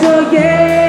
so yeah.